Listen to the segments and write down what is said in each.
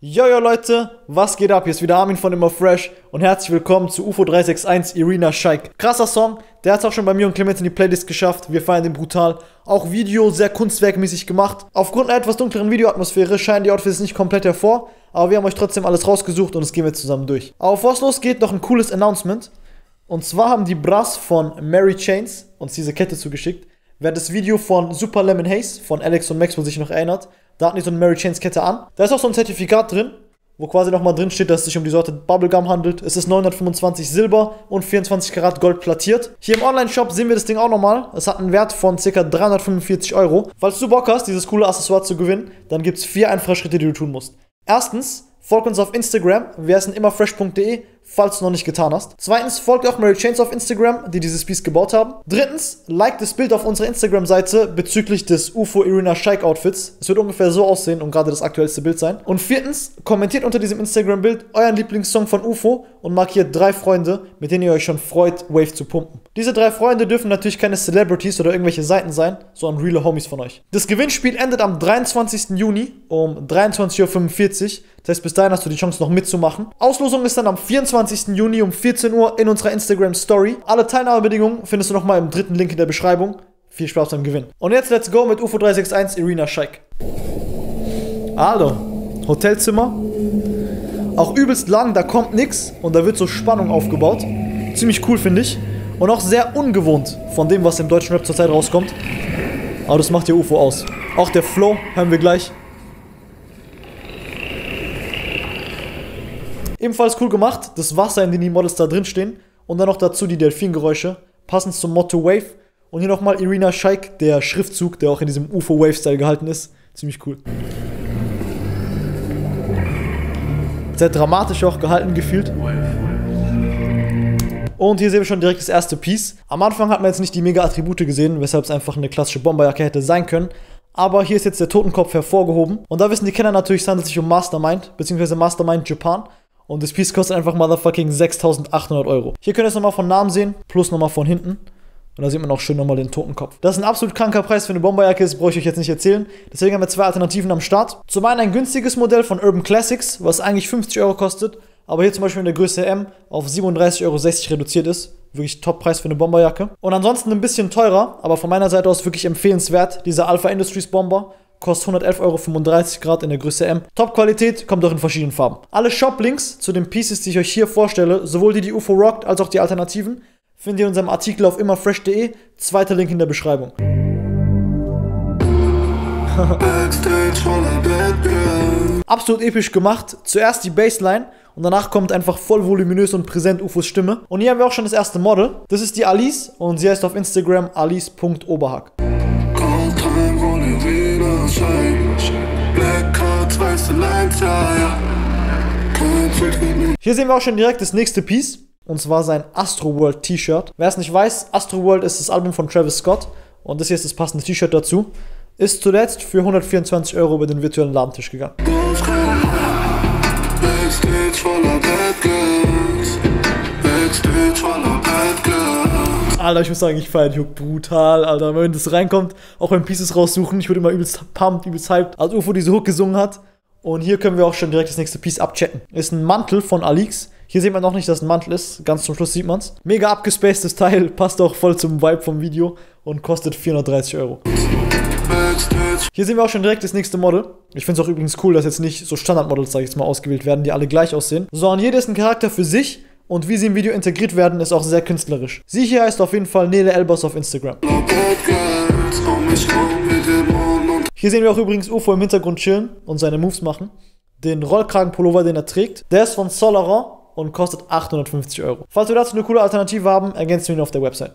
Yo Leute, was geht ab? Hier ist wieder Armin von Immer Fresh und herzlich willkommen zu UFO 361 Irina Scheik. Krasser Song, der hat es auch schon bei mir und Clemens in die Playlist geschafft. Wir feiern den brutal. Auch Video sehr kunstwerkmäßig gemacht. Aufgrund einer etwas dunkleren Videoatmosphäre scheinen die Outfits nicht komplett hervor, aber wir haben euch trotzdem alles rausgesucht und das gehen wir zusammen durch. Aber bevor es losgeht, noch ein cooles Announcement. Und zwar haben die Brass von Mary Chains uns diese Kette zugeschickt. Wer das Video von Super Lemon Haze von Alex und Max wohl sich noch erinnert, da hatten die so eine Mary Chains Kette an. Da ist auch so ein Zertifikat drin, wo quasi nochmal drin steht, dass es sich um die Sorte Bubblegum handelt. Es ist 925 Silber und 24 Karat Gold plattiert. Hier im Online-Shop sehen wir das Ding auch nochmal. Es hat einen Wert von ca. 345 Euro. Falls du Bock hast, dieses coole Accessoire zu gewinnen, dann gibt es vier einfache Schritte, die du tun musst. Erstens, folg uns auf Instagram. Wir heißen immerfresh.de falls du noch nicht getan hast. Zweitens, folgt auch Mary Chains auf Instagram, die dieses Piece gebaut haben. Drittens, like das Bild auf unserer Instagram-Seite bezüglich des UFO Irina Shike Outfits. Es wird ungefähr so aussehen und gerade das aktuellste Bild sein. Und viertens, kommentiert unter diesem Instagram-Bild euren Lieblingssong von UFO und markiert drei Freunde, mit denen ihr euch schon freut, Wave zu pumpen. Diese drei Freunde dürfen natürlich keine Celebrities oder irgendwelche Seiten sein, sondern reale Homies von euch. Das Gewinnspiel endet am 23. Juni um 23.45 Uhr. Das heißt, bis dahin hast du die Chance noch mitzumachen. Auslosung ist dann am 24. 24. Juni um 14 Uhr in unserer Instagram Story. Alle Teilnahmebedingungen findest du nochmal im dritten Link in der Beschreibung. Viel Spaß beim Gewinn. Und jetzt let's go mit UFO 361 Irina Scheik. Also, Hotelzimmer. Auch übelst lang, da kommt nichts und da wird so Spannung aufgebaut. Ziemlich cool, finde ich. Und auch sehr ungewohnt von dem, was im deutschen Rap zurzeit rauskommt. Aber das macht hier UFO aus. Auch der Flow hören wir gleich. Ebenfalls cool gemacht, das Wasser, in dem die Models da drin stehen. Und dann noch dazu die Delfingeräusche, passend zum Motto Wave. Und hier nochmal Irina Scheik, der Schriftzug, der auch in diesem UFO-Wave-Style gehalten ist. Ziemlich cool. Sehr dramatisch auch gehalten gefühlt. Und hier sehen wir schon direkt das erste Piece. Am Anfang hat man jetzt nicht die mega Attribute gesehen, weshalb es einfach eine klassische Bomberjacke hätte sein können. Aber hier ist jetzt der Totenkopf hervorgehoben. Und da wissen die Kenner natürlich, es handelt sich um Mastermind, beziehungsweise Mastermind Japan. Und das Piece kostet einfach motherfucking 6800 Euro. Hier könnt ihr es nochmal von Namen sehen, plus nochmal von hinten. Und da sieht man auch schön nochmal den Totenkopf. Das ist ein absolut kranker Preis für eine Bomberjacke, das brauche ich euch jetzt nicht erzählen. Deswegen haben wir zwei Alternativen am Start. Zum einen ein günstiges Modell von Urban Classics, was eigentlich 50 Euro kostet, aber hier zum Beispiel in der Größe M auf 37,60 Euro reduziert ist. Wirklich Top-Preis für eine Bomberjacke. Und ansonsten ein bisschen teurer, aber von meiner Seite aus wirklich empfehlenswert, dieser Alpha Industries Bomber kostet 111,35 Euro Grad in der Größe M. Top-Qualität, kommt auch in verschiedenen Farben. Alle Shop-Links zu den Pieces, die ich euch hier vorstelle, sowohl die, die UFO rockt, als auch die Alternativen, findet ihr in unserem Artikel auf immerfresh.de. Zweiter Link in der Beschreibung. Absolut episch gemacht. Zuerst die Bassline und danach kommt einfach voll voluminös und präsent UFOs Stimme. Und hier haben wir auch schon das erste Model. Das ist die Alice und sie heißt auf Instagram alice.oberhack. Hier sehen wir auch schon direkt das nächste Piece. Und zwar sein Astro World T-Shirt. Wer es nicht weiß, Astro World ist das Album von Travis Scott. Und das hier ist das passende T-Shirt dazu. Ist zuletzt für 124 Euro über den virtuellen Ladentisch gegangen. Alter, ich muss sagen, ich feiere die Hook brutal, Alter. Wenn das reinkommt, auch beim Pieces raussuchen, ich wurde immer übelst pumped, übelst hyped, als UFO diese Hook gesungen hat. Und hier können wir auch schon direkt das nächste Piece abchecken. Ist ein Mantel von Alix. Hier sieht man noch nicht, dass es ein Mantel ist. Ganz zum Schluss sieht man es. Mega abgespacedes Teil, passt auch voll zum Vibe vom Video und kostet 430 Euro. Hier sehen wir auch schon direkt das nächste Model. Ich finde es auch übrigens cool, dass jetzt nicht so Standardmodels, sag ich jetzt mal, ausgewählt werden, die alle gleich aussehen, sondern jeder ist ein Charakter für sich und wie sie im Video integriert werden, ist auch sehr künstlerisch. Sie hier heißt auf jeden Fall Nele Elbers auf Instagram. Hier sehen wir auch übrigens UFO im Hintergrund chillen und seine Moves machen. Den Rollkragenpullover, den er trägt, der ist von Solaron und kostet 850 Euro. Falls wir dazu eine coole Alternative haben, ergänzen wir ihn auf der Website.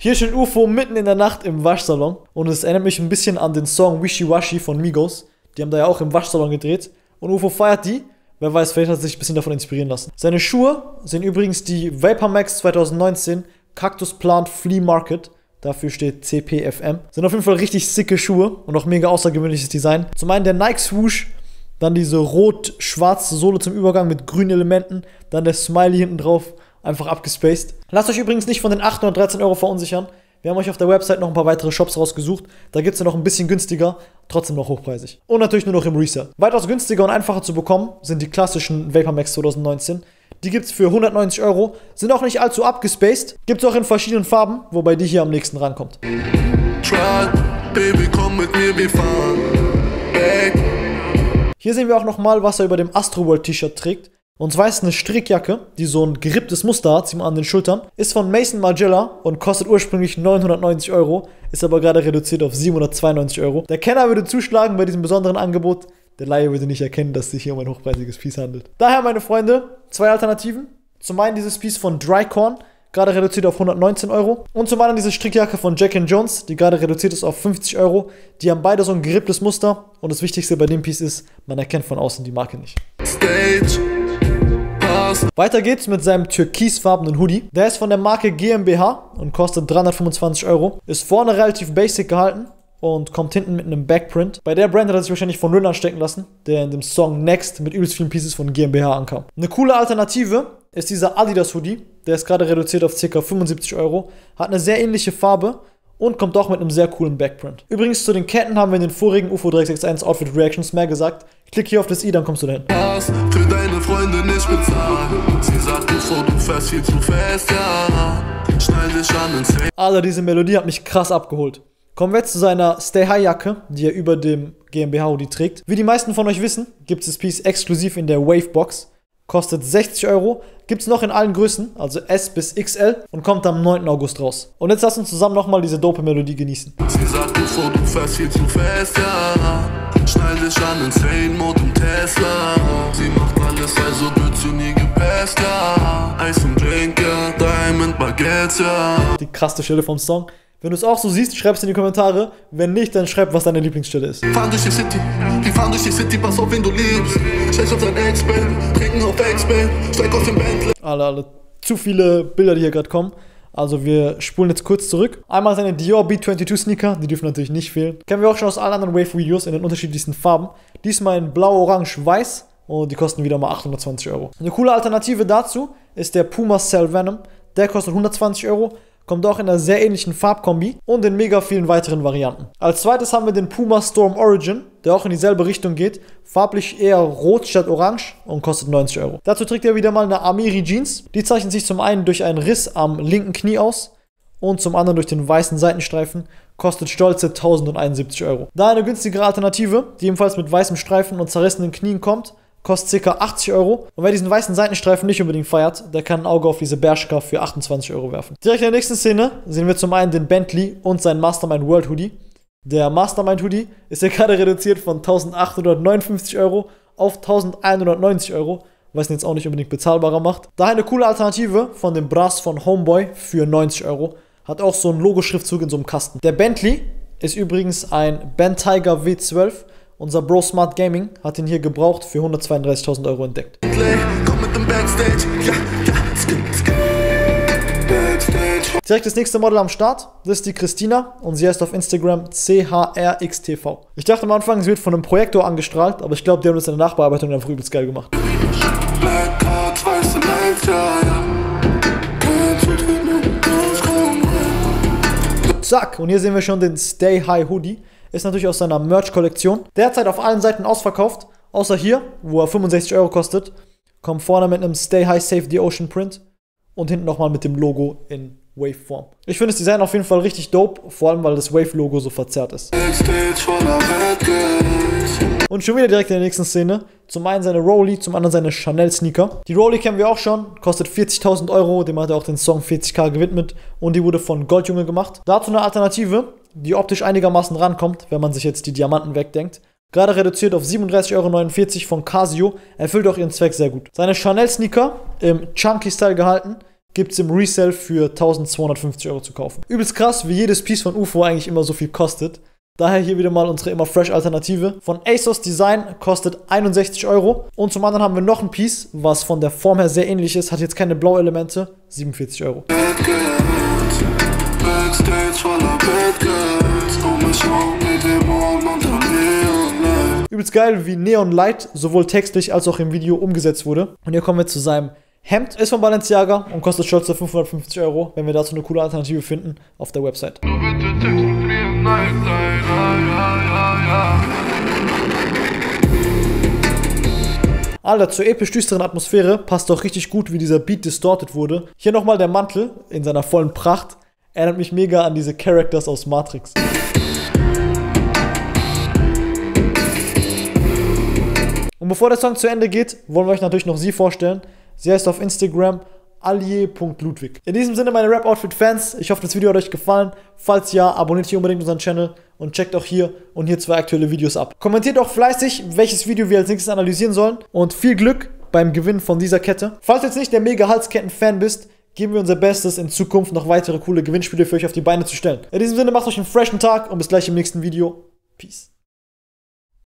Hier steht UFO mitten in der Nacht im Waschsalon und es erinnert mich ein bisschen an den Song Wishy Washy von Migos. Die haben da ja auch im Waschsalon gedreht. Und UFO feiert die Wer weiß, vielleicht hat er sich ein bisschen davon inspirieren lassen. Seine Schuhe sind übrigens die Vapor Max 2019 Cactus Plant Flea Market. Dafür steht CPFM. Sind auf jeden Fall richtig sicke Schuhe und auch mega außergewöhnliches Design. Zum einen der Nike Swoosh, dann diese rot-schwarze Sohle zum Übergang mit grünen Elementen, dann der Smiley hinten drauf, einfach abgespaced. Lasst euch übrigens nicht von den 813 Euro verunsichern. Wir haben euch auf der Website noch ein paar weitere Shops rausgesucht. Da gibt es ja noch ein bisschen günstiger, trotzdem noch hochpreisig. Und natürlich nur noch im Resale. Weitaus günstiger und einfacher zu bekommen sind die klassischen Vapor Max 2019. Die gibt es für 190 Euro, sind auch nicht allzu abgespaced. Gibt es auch in verschiedenen Farben, wobei die hier am nächsten rankommt. Hier sehen wir auch nochmal, was er über dem Astroworld T-Shirt trägt. Und zwar ist eine Strickjacke, die so ein geripptes Muster hat, sieht man an den Schultern. Ist von Mason Margiela und kostet ursprünglich 990 Euro, ist aber gerade reduziert auf 792 Euro. Der Kenner würde zuschlagen bei diesem besonderen Angebot. Der Laie würde nicht erkennen, dass es sich hier um ein hochpreisiges Piece handelt. Daher, meine Freunde, zwei Alternativen. Zum einen dieses Piece von Drycorn, gerade reduziert auf 119 Euro. Und zum anderen diese Strickjacke von Jack Jones, die gerade reduziert ist auf 50 Euro. Die haben beide so ein geripptes Muster. Und das Wichtigste bei dem Piece ist, man erkennt von außen die Marke nicht. Stage. Weiter geht's mit seinem türkisfarbenen Hoodie. Der ist von der Marke GmbH und kostet 325 Euro. Ist vorne relativ basic gehalten und kommt hinten mit einem Backprint. Bei der Brand hat er sich wahrscheinlich von Rin anstecken lassen, der in dem Song Next mit übelst vielen Pieces von GmbH ankam. Eine coole Alternative ist dieser Adidas Hoodie. Der ist gerade reduziert auf ca. 75 Euro. Hat eine sehr ähnliche Farbe und kommt auch mit einem sehr coolen Backprint. Übrigens zu den Ketten haben wir in den vorigen UFO 361 Outfit Reactions mehr gesagt. Klick hier auf das i, dann kommst du dahin. Für deine Freunde nicht bezahlen. Sie sagt UFO, du fährst viel zu fest, ja. Schnall dich an ins Alter, diese Melodie hat mich krass abgeholt. Kommen wir jetzt zu seiner Stay High Jacke, die er über dem GmbH Hoodie trägt. Wie die meisten von euch wissen, gibt es das Piece exklusiv in der Wave Box. Kostet 60 Euro, gibt es noch in allen Größen, also S bis XL und kommt am 9. August raus. Und jetzt lass uns zusammen nochmal diese dope Melodie genießen. Sie sagt bevor du fährst viel zu fest, ja. Schnall dich an Insane Mode im Tesla. Sie macht alles, also wird sie nie gepasst, ja. Eis und Drink, ja. Diamond Baguettes, ja. Die krasse Stelle vom Song. Wenn du es auch so siehst, schreib es in die Kommentare. Wenn nicht, dann schreib, was deine Lieblingsstelle ist. Fahren durch die City, wir fahren durch die City, pass auf, wen du liebst. Scheiß auf dein Ex-Band, trinken auf Ex-Band, steig aus dem Bentley. Alle, alle, zu viele Bilder, die hier gerade kommen. Also wir spulen jetzt kurz zurück. Einmal seine Dior B22 Sneaker, die dürfen natürlich nicht fehlen. Kennen wir auch schon aus allen anderen Wave-Videos in den unterschiedlichsten Farben. Diesmal in blau, orange, weiß und die kosten wieder mal 820 Euro. Eine coole Alternative dazu ist der Puma Cell Venom. Der kostet 120 Euro kommt auch in einer sehr ähnlichen Farbkombi und in mega vielen weiteren Varianten. Als zweites haben wir den Puma Storm Origin, der auch in dieselbe Richtung geht, farblich eher rot statt orange und kostet 90 Euro. Dazu trägt er wieder mal eine Amiri Jeans. Die zeichnet sich zum einen durch einen Riss am linken Knie aus und zum anderen durch den weißen Seitenstreifen, kostet stolze 1071 Euro. Da eine günstigere Alternative, die ebenfalls mit weißem Streifen und zerrissenen Knien kommt, kostet ca. 80 Euro. Und wer diesen weißen Seitenstreifen nicht unbedingt feiert, der kann ein Auge auf diese Bershka für 28 Euro werfen. Direkt in der nächsten Szene sehen wir zum einen den Bentley und seinen Mastermind World Hoodie. Der Mastermind Hoodie ist ja gerade reduziert von 1859 Euro auf 1190 Euro, was ihn jetzt auch nicht unbedingt bezahlbarer macht. Daher eine coole Alternative von dem Brass von Homeboy für 90 Euro. Hat auch so einen Logoschriftzug in so einem Kasten. Der Bentley ist übrigens ein Ben Tiger W12 unser Bro Smart Gaming hat ihn hier gebraucht für 132.000 Euro entdeckt. Direkt das nächste Model am Start, das ist die Christina und sie heißt auf Instagram CHRXTV. Ich dachte am Anfang, sie wird von einem Projektor angestrahlt, aber ich glaube, die haben das in der Nachbearbeitung einfach übelst geil gemacht. Zack, und hier sehen wir schon den Stay High Hoodie. Ist natürlich aus seiner Merch-Kollektion. Derzeit auf allen Seiten ausverkauft, außer hier, wo er 65 Euro kostet. Kommt vorne mit einem Stay High Save the Ocean Print und hinten nochmal mit dem Logo in Wave-Form. Ich finde das Design auf jeden Fall richtig dope, vor allem weil das Wave-Logo so verzerrt ist. Und schon wieder direkt in der nächsten Szene. Zum einen seine Rolly, zum anderen seine Chanel-Sneaker. Die Rolly kennen wir auch schon, kostet 40.000 Euro, dem hat er auch den Song 40k gewidmet und die wurde von Goldjunge gemacht. Dazu eine Alternative, die optisch einigermaßen rankommt, wenn man sich jetzt die Diamanten wegdenkt. Gerade reduziert auf 37,49 Euro von Casio, erfüllt auch ihren Zweck sehr gut. Seine Chanel-Sneaker im Chunky-Style gehalten, gibt es im Resell für 1250 Euro zu kaufen. Übelst krass, wie jedes Piece von UFO eigentlich immer so viel kostet. Daher hier wieder mal unsere immer fresh Alternative. Von ASOS Design kostet 61 Euro. Und zum anderen haben wir noch ein Piece, was von der Form her sehr ähnlich ist, hat jetzt keine Blau-Elemente, 47 Euro. Übelst geil, wie Neon Light sowohl textlich als auch im Video umgesetzt wurde. Und hier kommen wir zu seinem Hemd ist von Balenciaga und kostet stolze 550 Euro, wenn wir dazu eine coole Alternative finden auf der Website. Alter, zur episch düsteren Atmosphäre passt auch richtig gut, wie dieser Beat distorted wurde. Hier nochmal der Mantel in seiner vollen Pracht. Erinnert mich mega an diese Characters aus Matrix. Und bevor der Song zu Ende geht, wollen wir euch natürlich noch sie vorstellen. Sie heißt auf Instagram allier.ludwig. In diesem Sinne, meine Rap-Outfit-Fans, ich hoffe, das Video hat euch gefallen. Falls ja, abonniert hier unbedingt unseren Channel und checkt auch hier und hier zwei aktuelle Videos ab. Kommentiert auch fleißig, welches Video wir als nächstes analysieren sollen und viel Glück beim Gewinn von dieser Kette. Falls du jetzt nicht der mega Halsketten-Fan bist, geben wir unser Bestes, in Zukunft noch weitere coole Gewinnspiele für euch auf die Beine zu stellen. In diesem Sinne, macht euch einen freshen Tag und bis gleich im nächsten Video. Peace.